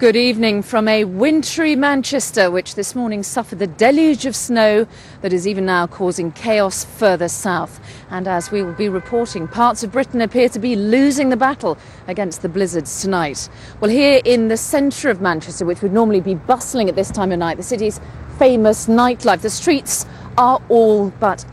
Good evening from a wintry Manchester, which this morning suffered the deluge of snow that is even now causing chaos further south. And as we will be reporting, parts of Britain appear to be losing the battle against the blizzards tonight. Well, here in the centre of Manchester, which would normally be bustling at this time of night, the city's famous nightlife, the streets are all but